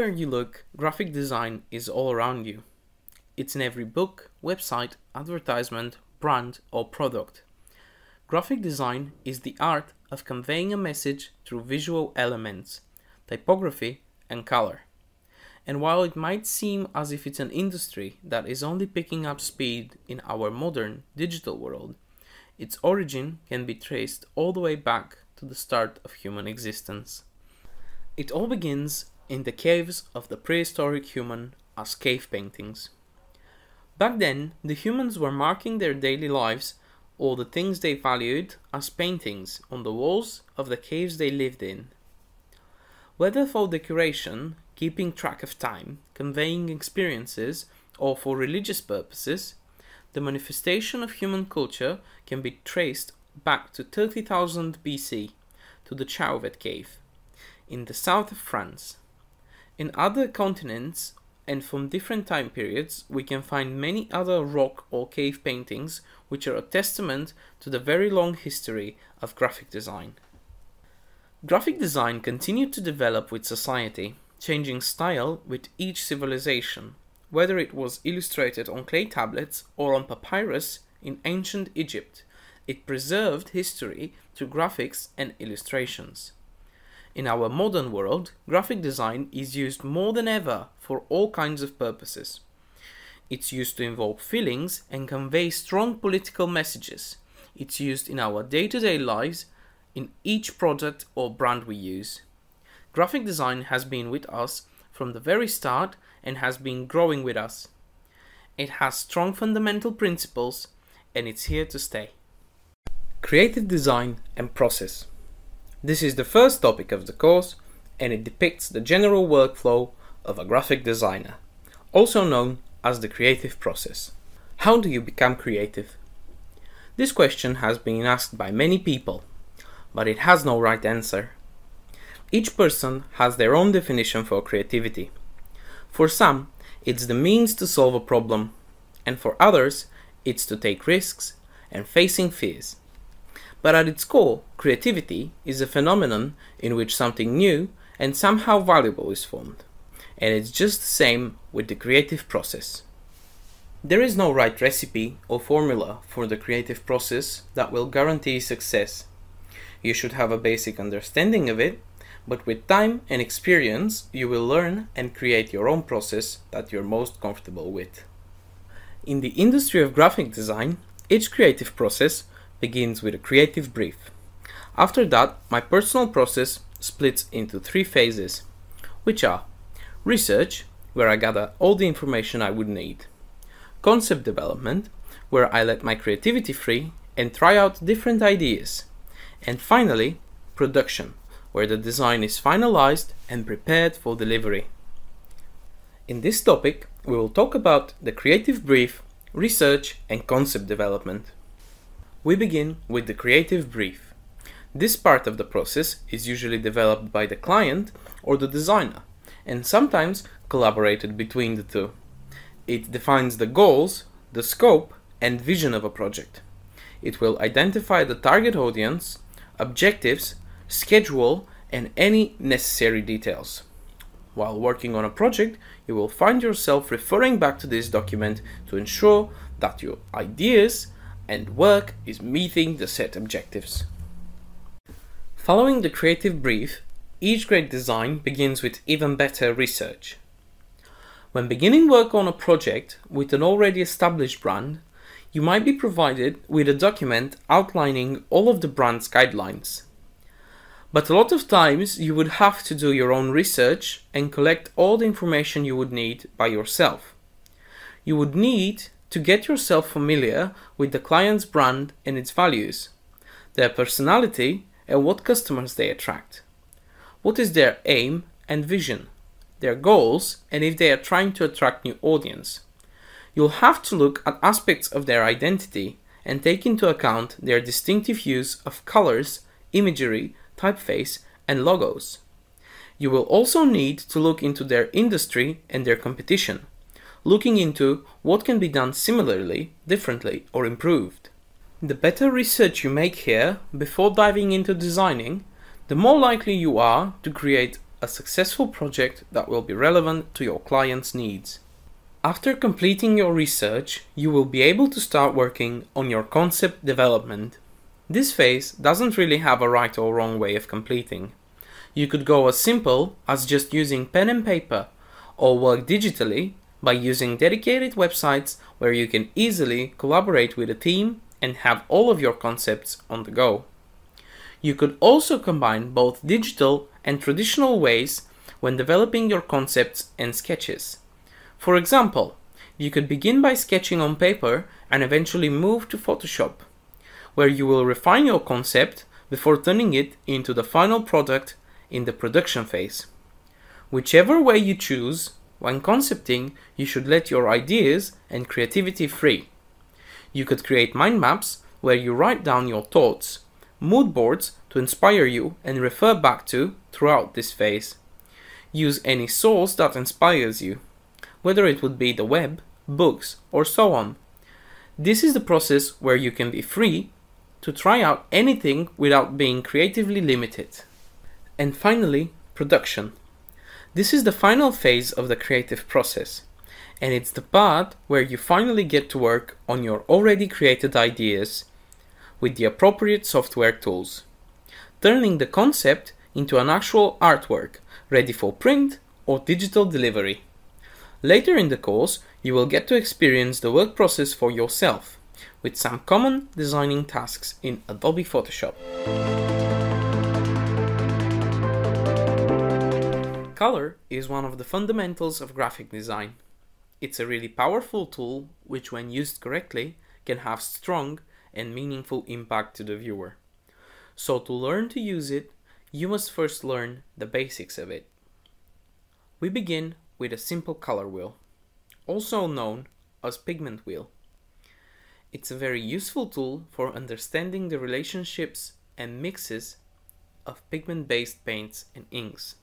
Everywhere you look, graphic design is all around you. It's in every book, website, advertisement, brand, or product. Graphic design is the art of conveying a message through visual elements, typography, and color. And while it might seem as if it's an industry that is only picking up speed in our modern digital world, its origin can be traced all the way back to the start of human existence. It all begins in the caves of the prehistoric human as cave paintings. Back then, the humans were marking their daily lives or the things they valued as paintings on the walls of the caves they lived in. Whether for decoration, keeping track of time, conveying experiences, or for religious purposes, the manifestation of human culture can be traced back to 30,000 BC to the Chauvet cave in the south of France. In other continents and from different time periods, we can find many other rock or cave paintings which are a testament to the very long history of graphic design. Graphic design continued to develop with society, changing style with each civilization, whether it was illustrated on clay tablets or on papyrus in ancient Egypt. It preserved history through graphics and illustrations. In our modern world, graphic design is used more than ever for all kinds of purposes. It's used to invoke feelings and convey strong political messages. It's used in our day to day lives in each product or brand we use. Graphic design has been with us from the very start and has been growing with us. It has strong fundamental principles and it's here to stay. Creative design and process. This is the first topic of the course and it depicts the general workflow of a graphic designer, also known as the creative process. How do you become creative? This question has been asked by many people, but it has no right answer. Each person has their own definition for creativity. For some, it's the means to solve a problem, and for others, it's to take risks and facing fears. But at its core, creativity is a phenomenon in which something new and somehow valuable is formed. And it's just the same with the creative process. There is no right recipe or formula for the creative process that will guarantee success. You should have a basic understanding of it, but with time and experience, you will learn and create your own process that you're most comfortable with. In the industry of graphic design, each creative process begins with a creative brief. After that, my personal process splits into three phases, which are research, where I gather all the information I would need, concept development, where I let my creativity free and try out different ideas, and finally, production, where the design is finalized and prepared for delivery. In this topic, we will talk about the creative brief, research, and concept development. We begin with the creative brief. This part of the process is usually developed by the client or the designer, and sometimes collaborated between the two. It defines the goals, the scope, and vision of a project. It will identify the target audience, objectives, schedule, and any necessary details. While working on a project, you will find yourself referring back to this document to ensure that your ideas and work is meeting the set objectives. Following the creative brief, each great design begins with even better research. When beginning work on a project with an already established brand, you might be provided with a document outlining all of the brand's guidelines. But a lot of times you would have to do your own research and collect all the information you would need by yourself. You would need to get yourself familiar with the client's brand and its values, their personality, and what customers they attract. What is their aim and vision, their goals, and if they are trying to attract new audience. You'll have to look at aspects of their identity and take into account their distinctive use of colors, imagery, typeface, and logos. You will also need to look into their industry and their competition looking into what can be done similarly, differently, or improved. The better research you make here before diving into designing, the more likely you are to create a successful project that will be relevant to your client's needs. After completing your research, you will be able to start working on your concept development. This phase doesn't really have a right or wrong way of completing. You could go as simple as just using pen and paper, or work digitally by using dedicated websites where you can easily collaborate with a team and have all of your concepts on the go. You could also combine both digital and traditional ways when developing your concepts and sketches. For example, you could begin by sketching on paper and eventually move to Photoshop, where you will refine your concept before turning it into the final product in the production phase. Whichever way you choose, when concepting, you should let your ideas and creativity free. You could create mind maps where you write down your thoughts, mood boards to inspire you and refer back to throughout this phase. Use any source that inspires you, whether it would be the web, books, or so on. This is the process where you can be free to try out anything without being creatively limited. And finally, production. This is the final phase of the creative process, and it's the part where you finally get to work on your already created ideas with the appropriate software tools, turning the concept into an actual artwork ready for print or digital delivery. Later in the course, you will get to experience the work process for yourself with some common designing tasks in Adobe Photoshop. Color is one of the fundamentals of graphic design. It's a really powerful tool which when used correctly can have strong and meaningful impact to the viewer. So to learn to use it, you must first learn the basics of it. We begin with a simple color wheel, also known as pigment wheel. It's a very useful tool for understanding the relationships and mixes of pigment-based paints and inks.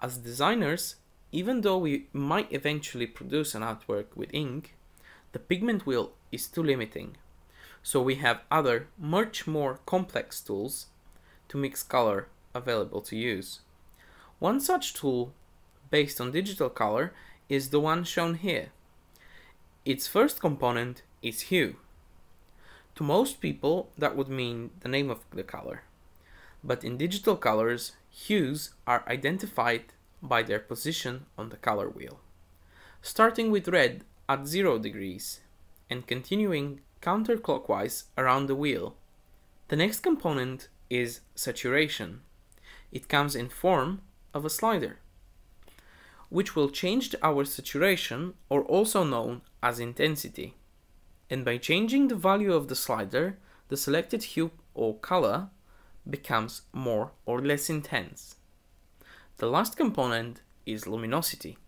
As designers, even though we might eventually produce an artwork with ink, the pigment wheel is too limiting. So we have other, much more complex tools to mix color available to use. One such tool, based on digital color, is the one shown here. Its first component is hue. To most people, that would mean the name of the color. But in digital colors, hues are identified by their position on the color wheel. Starting with red at 0 degrees and continuing counterclockwise around the wheel. The next component is saturation. It comes in form of a slider, which will change our saturation or also known as intensity. And by changing the value of the slider, the selected hue or color becomes more or less intense. The last component is luminosity,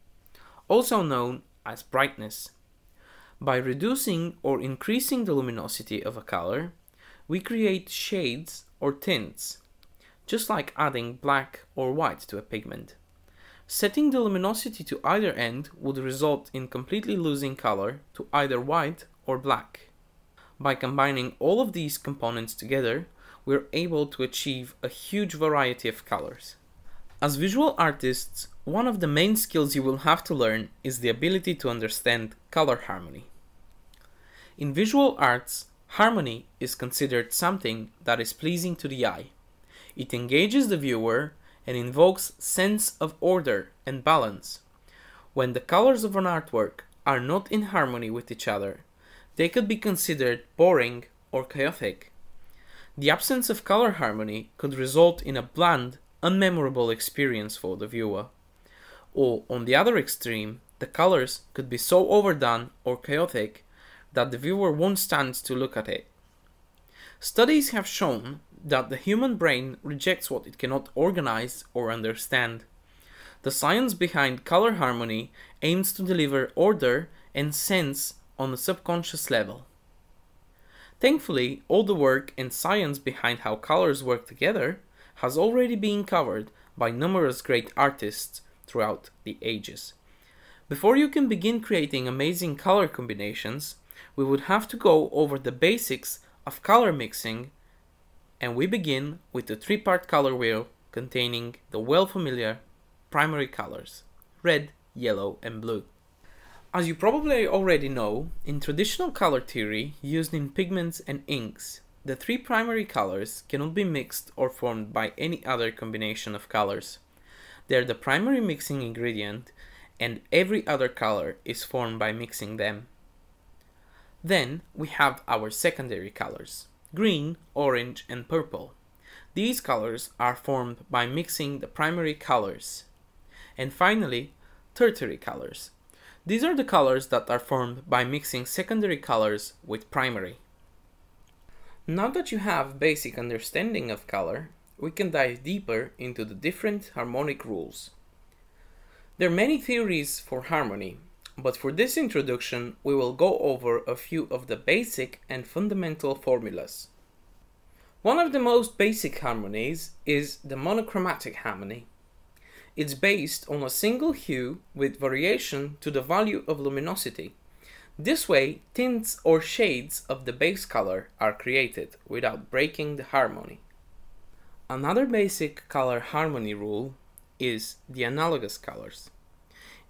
also known as brightness. By reducing or increasing the luminosity of a color, we create shades or tints, just like adding black or white to a pigment. Setting the luminosity to either end would result in completely losing color to either white or black. By combining all of these components together, we're able to achieve a huge variety of colors. As visual artists, one of the main skills you will have to learn is the ability to understand color harmony. In visual arts, harmony is considered something that is pleasing to the eye. It engages the viewer and invokes sense of order and balance. When the colors of an artwork are not in harmony with each other, they could be considered boring or chaotic. The absence of color harmony could result in a bland, unmemorable experience for the viewer. Or, on the other extreme, the colors could be so overdone or chaotic that the viewer won't stand to look at it. Studies have shown that the human brain rejects what it cannot organize or understand. The science behind color harmony aims to deliver order and sense on a subconscious level. Thankfully, all the work and science behind how colors work together has already been covered by numerous great artists throughout the ages. Before you can begin creating amazing color combinations, we would have to go over the basics of color mixing and we begin with the three-part color wheel containing the well familiar primary colors red, yellow, and blue. As you probably already know, in traditional color theory used in pigments and inks, the three primary colors cannot be mixed or formed by any other combination of colors. They are the primary mixing ingredient, and every other color is formed by mixing them. Then we have our secondary colors green, orange, and purple. These colors are formed by mixing the primary colors. And finally, tertiary colors. These are the colors that are formed by mixing secondary colors with primary. Now that you have basic understanding of color, we can dive deeper into the different harmonic rules. There are many theories for harmony, but for this introduction we will go over a few of the basic and fundamental formulas. One of the most basic harmonies is the monochromatic harmony. It's based on a single hue with variation to the value of luminosity. This way, tints or shades of the base color are created without breaking the harmony. Another basic color harmony rule is the analogous colors,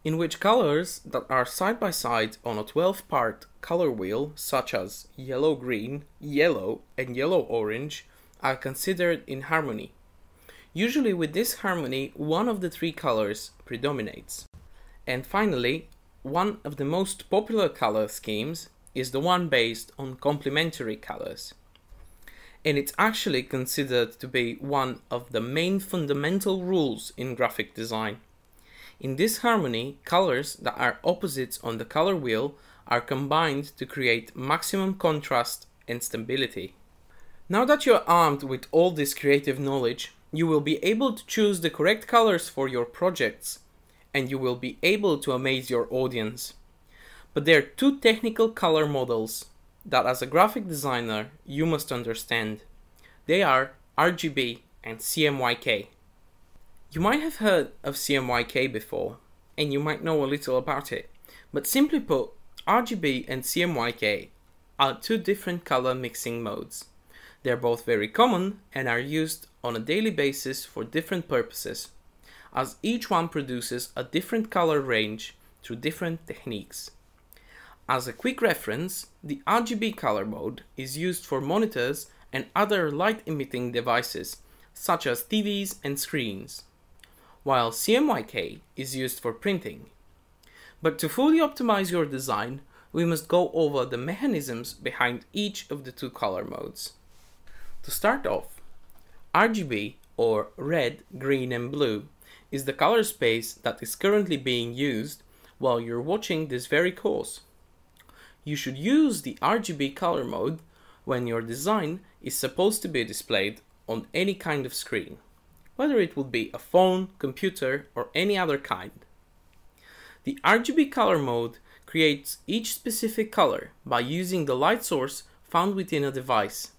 in which colors that are side by side on a 12 part color wheel, such as yellow green, yellow, and yellow orange, are considered in harmony. Usually, with this harmony, one of the three colors predominates. And finally, one of the most popular color schemes is the one based on complementary colors. And it's actually considered to be one of the main fundamental rules in graphic design. In this harmony, colors that are opposites on the color wheel are combined to create maximum contrast and stability. Now that you're armed with all this creative knowledge, you will be able to choose the correct colors for your projects and you will be able to amaze your audience. But there are two technical color models that as a graphic designer you must understand. They are RGB and CMYK. You might have heard of CMYK before, and you might know a little about it, but simply put, RGB and CMYK are two different color mixing modes. They're both very common and are used on a daily basis for different purposes, as each one produces a different color range through different techniques. As a quick reference, the RGB color mode is used for monitors and other light emitting devices, such as TVs and screens while CMYK is used for printing. But to fully optimize your design, we must go over the mechanisms behind each of the two color modes. To start off, RGB or red, green and blue is the color space that is currently being used while you're watching this very course. You should use the RGB color mode when your design is supposed to be displayed on any kind of screen whether it would be a phone, computer, or any other kind. The RGB color mode creates each specific color by using the light source found within a device,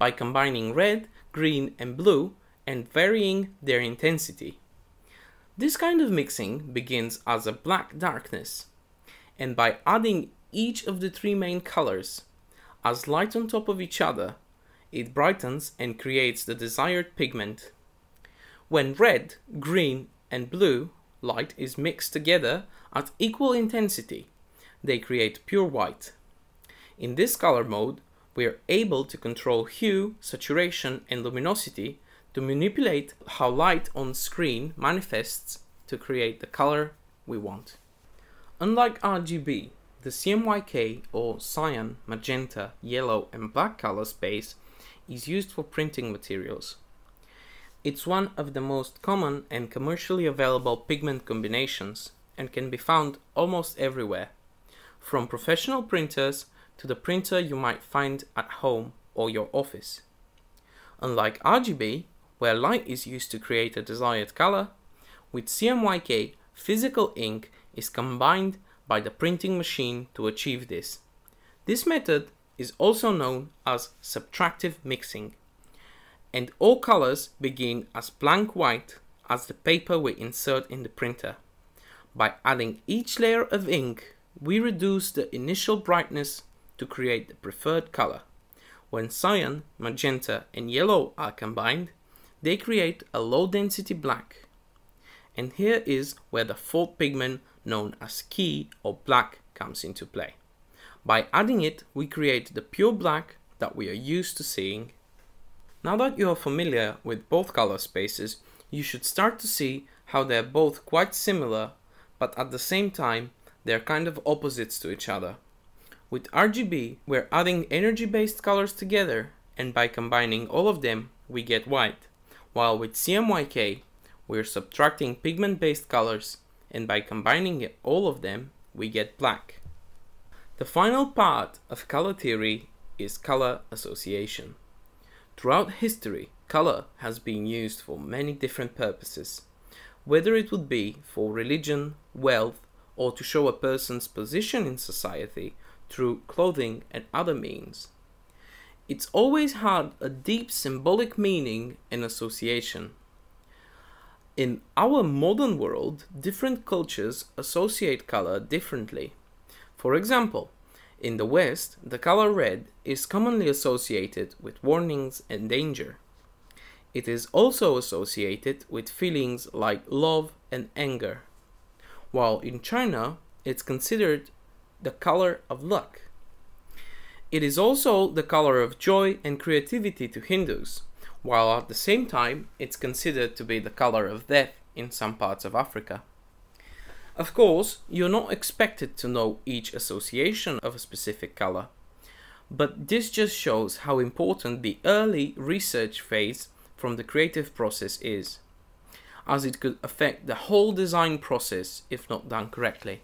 by combining red, green, and blue and varying their intensity. This kind of mixing begins as a black darkness, and by adding each of the three main colors as light on top of each other, it brightens and creates the desired pigment. When red, green, and blue light is mixed together at equal intensity, they create pure white. In this color mode, we are able to control hue, saturation, and luminosity to manipulate how light on screen manifests to create the color we want. Unlike RGB, the CMYK or cyan, magenta, yellow, and black color space is used for printing materials. It's one of the most common and commercially available pigment combinations and can be found almost everywhere, from professional printers to the printer you might find at home or your office. Unlike RGB, where light is used to create a desired color, with CMYK, physical ink is combined by the printing machine to achieve this. This method is also known as subtractive mixing and all colors begin as blank white as the paper we insert in the printer. By adding each layer of ink, we reduce the initial brightness to create the preferred color. When cyan, magenta and yellow are combined, they create a low density black. And here is where the fourth pigment known as key or black comes into play. By adding it, we create the pure black that we are used to seeing. Now that you are familiar with both color spaces, you should start to see how they're both quite similar, but at the same time, they're kind of opposites to each other. With RGB, we're adding energy-based colors together, and by combining all of them, we get white. While with CMYK, we're subtracting pigment-based colors, and by combining all of them, we get black. The final part of color theory is color association. Throughout history, color has been used for many different purposes, whether it would be for religion, wealth, or to show a person's position in society through clothing and other means. It's always had a deep symbolic meaning and association. In our modern world, different cultures associate color differently. For example, in the West, the color red is commonly associated with warnings and danger. It is also associated with feelings like love and anger, while in China, it's considered the color of luck. It is also the color of joy and creativity to Hindus, while at the same time it's considered to be the color of death in some parts of Africa. Of course, you're not expected to know each association of a specific color, but this just shows how important the early research phase from the creative process is, as it could affect the whole design process if not done correctly.